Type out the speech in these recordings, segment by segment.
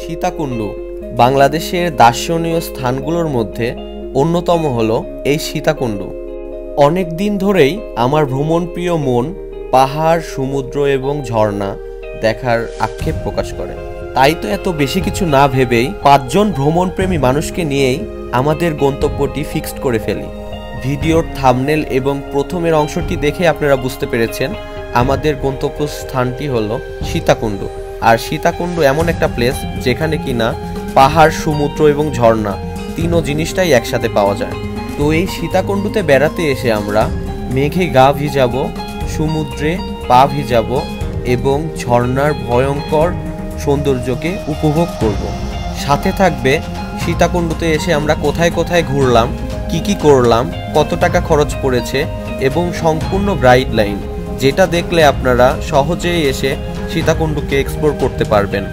সীতাকুণ্ড। বাংলাদেশের দার্শনীয় স্থানগুলোর মধ্যে অন্যতম হলো এই সীতাকুণ্ড। অনেক দিন ধরেই আমার ভ্রমণপ্রিয় মন পাহাড়, সমুদ্র এবং ঝর্ণা দেখার আক্ষেপ প্রকাশ করে। তাই তো এত বেশি কিছু না ভেবেই পাঁচজন ভ্রমণপ্রেমী মানুষকে নিয়েই আমাদের গন্তব্যটি ফিক্সড করে ফেলি। ভিডিওর থামনেল এবং প্রথমের অংশটি দেখে আপনারা বুঝতে পেরেছেন আমাদের গন্তব্য স্থানটি হলো সীতাকুণ্ড। আর সীতাকুণ্ড এমন একটা প্লেস যেখানে কিনা পাহাড়, সমুদ্র এবং ঝর্ণা তিনও জিনিসটাই একসাথে পাওয়া যায় তো এই সীতাকুণ্ডুতে বেড়াতে এসে আমরা মেঘে গা ভিজাব, সমুদ্রে পা ভিজাবো এবং ঝর্ণার ভয়ঙ্কর সৌন্দর্যকে উপভোগ করব। সাথে থাকবে সীতাকুণ্ডুতে এসে আমরা কোথায় কোথায় ঘুরলাম, কি কি করলাম, কত টাকা খরচ পড়েছে এবং সম্পূর্ণ ব্রাইট লাইন যেটা দেখলে আপনারা সহজেই এসে সীতাকুণ্ডুকে এক্সপ্লোর করতে পারবেন।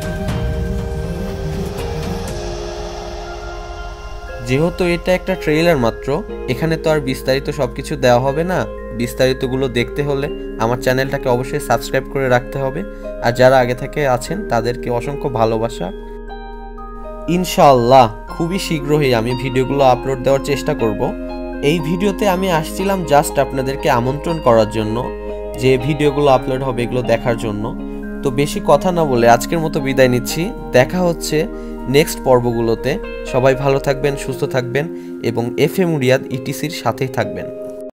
যেহেতু এটা একটা ট্রেলার মাত্র, এখানে তো আর বিস্তারিত সব কিছু দেওয়া হবে না। বিস্তারিতগুলো দেখতে হলে আমার চ্যানেলটাকে অবশ্যই সাবস্ক্রাইব করে রাখতে হবে। আর যারা আগে থেকে আছেন, তাদেরকে অসংখ্য ভালোবাসা। ইনশাআল্লাহ, খুবই শীঘ্রই আমি ভিডিওগুলো আপলোড দেওয়ার চেষ্টা করব। এই ভিডিওতে আমি আসছিলাম জাস্ট আপনাদেরকে আমন্ত্রণ করার জন্য, যে ভিডিওগুলো আপলোড হবে এগুলো দেখার জন্য। তো বেশি কথা না বলে আজকের মতো বিদায় নিচ্ছি। দেখা হচ্ছে নেক্সট পর্বগুলোতে। সবাই ভালো থাকবেন, সুস্থ থাকবেন এবং এফ এম রিয়াদ ইটিসির সাথেই থাকবেন।